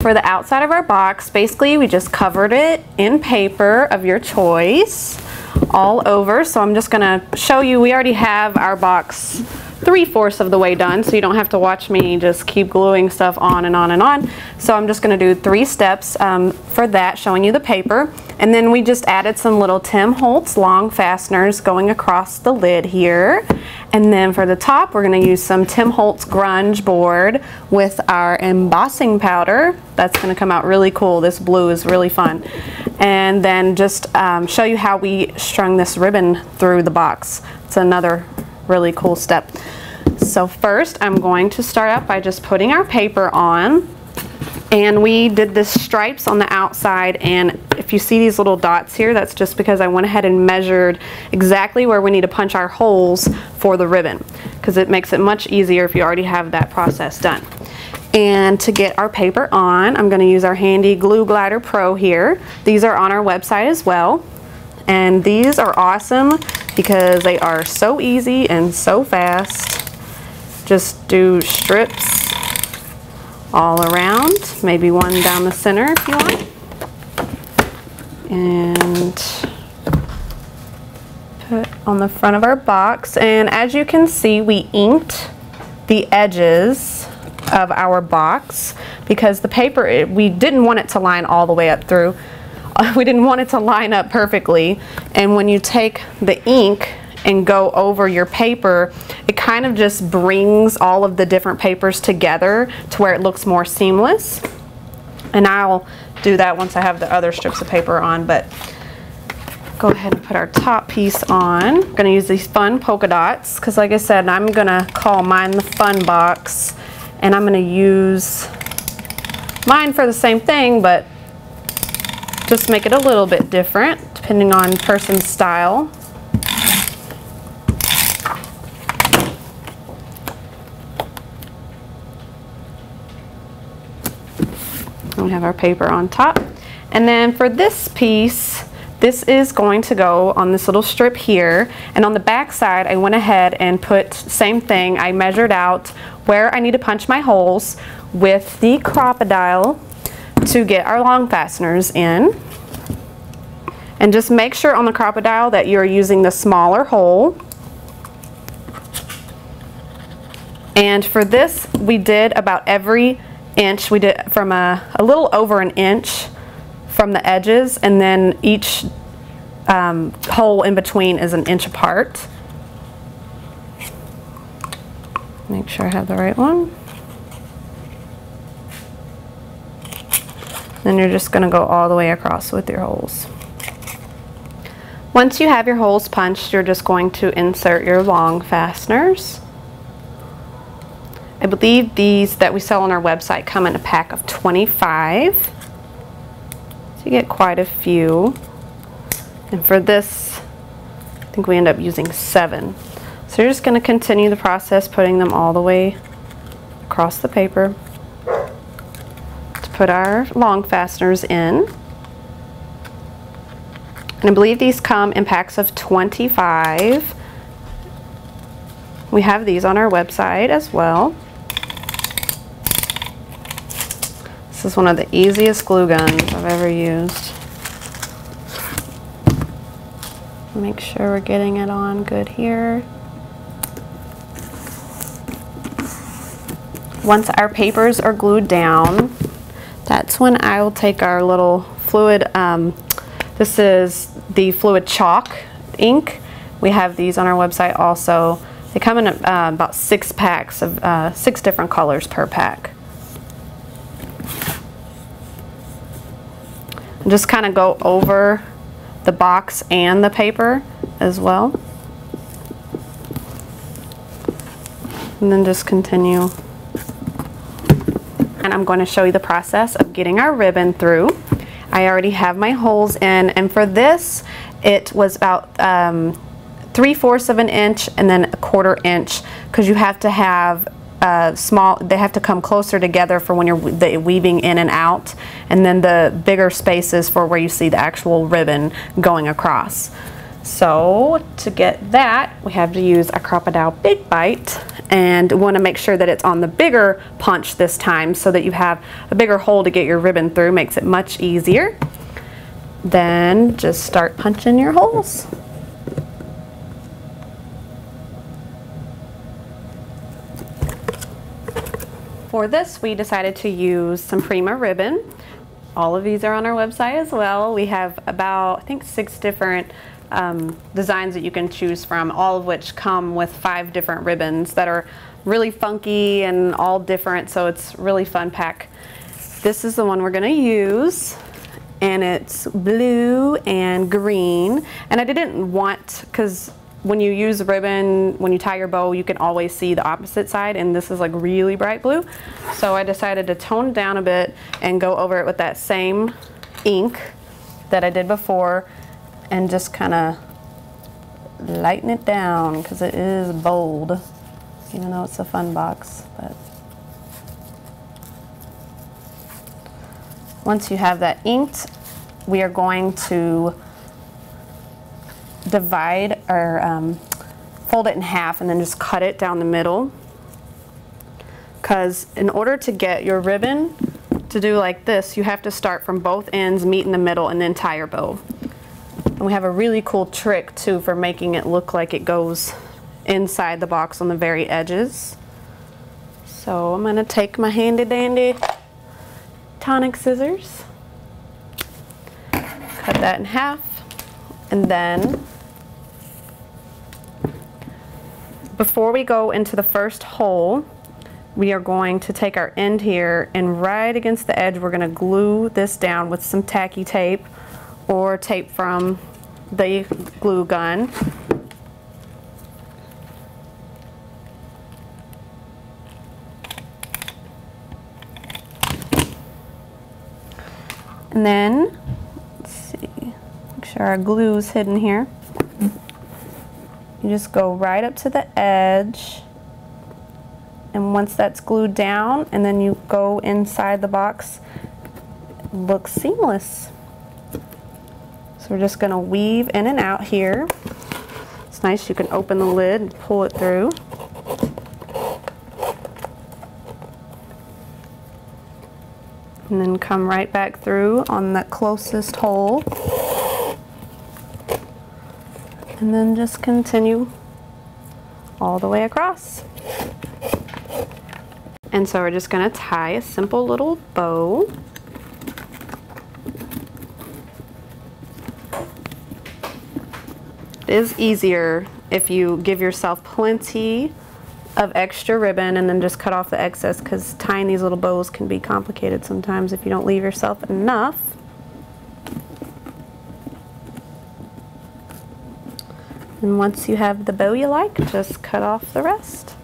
For the outside of our box, basically we just covered it in paper of your choice all over. So I'm just gonna show you, we already have our box three-fourths of the way done, so you don't have to watch me just keep gluing stuff on and on and on. So I'm just gonna do three steps um, for that, showing you the paper. And then we just added some little Tim Holtz long fasteners going across the lid here. And then for the top, we're gonna use some Tim Holtz grunge board with our embossing powder. That's gonna come out really cool. This blue is really fun. And then just um, show you how we strung this ribbon through the box. It's another really cool step. So first I'm going to start out by just putting our paper on and we did the stripes on the outside and if you see these little dots here that's just because I went ahead and measured exactly where we need to punch our holes for the ribbon because it makes it much easier if you already have that process done. And to get our paper on, I'm going to use our handy Glue Glider Pro here. These are on our website as well. And these are awesome because they are so easy and so fast. Just do strips all around, maybe one down the center if you want. And put on the front of our box. And as you can see, we inked the edges of our box because the paper, we didn't want it to line all the way up through. we didn't want it to line up perfectly. And when you take the ink and go over your paper, it kind of just brings all of the different papers together to where it looks more seamless. And I'll do that once I have the other strips of paper on, but go ahead and put our top piece on. I'm gonna use these fun polka dots, because like I said, I'm gonna call mine the fun box, and I'm gonna use mine for the same thing, but just make it a little bit different depending on person's style. We have our paper on top. And then for this piece, this is going to go on this little strip here. And on the back side, I went ahead and put same thing. I measured out where I need to punch my holes with the Crop-A-Dile to get our long fasteners in. And just make sure on the Crop-A-Dile that you're using the smaller hole. And for this, we did about every inch. We did from a, a little over an inch from the edges, and then each um, hole in between is an inch apart. Make sure I have the right one. Then you're just going to go all the way across with your holes. Once you have your holes punched, you're just going to insert your long fasteners. I believe these that we sell on our website come in a pack of 25. So you get quite a few. And for this, I think we end up using seven. So you're just going to continue the process putting them all the way across the paper put our long fasteners in. And I believe these come in packs of 25. We have these on our website as well. This is one of the easiest glue guns I've ever used. Make sure we're getting it on good here. Once our papers are glued down, that's when I will take our little fluid, um, this is the fluid chalk ink. We have these on our website also. They come in uh, about six packs of uh, six different colors per pack. And just kind of go over the box and the paper as well. And then just continue I'm going to show you the process of getting our ribbon through. I already have my holes in and for this it was about um, three-fourths of an inch and then a quarter inch because you have to have uh, small, they have to come closer together for when you're weaving in and out and then the bigger spaces for where you see the actual ribbon going across. So to get that, we have to use a Crop-A-Dile Big Bite and want to make sure that it's on the bigger punch this time so that you have a bigger hole to get your ribbon through. Makes it much easier. Then just start punching your holes. For this, we decided to use some Prima ribbon. All of these are on our website as well. We have about, I think, six different um, designs that you can choose from, all of which come with five different ribbons that are really funky and all different, so it's really fun pack. This is the one we're gonna use and it's blue and green. And I didn't want, because when you use ribbon, when you tie your bow, you can always see the opposite side, and this is like really bright blue. So I decided to tone it down a bit and go over it with that same ink that I did before and just kind of lighten it down because it is bold, even though it's a fun box. But once you have that inked, we are going to divide or um, fold it in half and then just cut it down the middle. Because in order to get your ribbon to do like this, you have to start from both ends, meet in the middle, and then tie your bow. And we have a really cool trick too for making it look like it goes inside the box on the very edges. So I'm gonna take my handy dandy tonic scissors, cut that in half, and then before we go into the first hole, we are going to take our end here and right against the edge we're going to glue this down with some tacky tape or tape from the glue gun. And then, let's see, make sure our glue is hidden here. You just go right up to the edge and once that's glued down and then you go inside the box, looks seamless. We're just going to weave in and out here. It's nice you can open the lid and pull it through. And then come right back through on the closest hole. And then just continue all the way across. And so we're just going to tie a simple little bow. Is easier if you give yourself plenty of extra ribbon and then just cut off the excess because tying these little bows can be complicated sometimes if you don't leave yourself enough. And once you have the bow you like, just cut off the rest.